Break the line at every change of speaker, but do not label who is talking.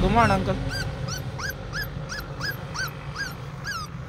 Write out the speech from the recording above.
घुमा अंकल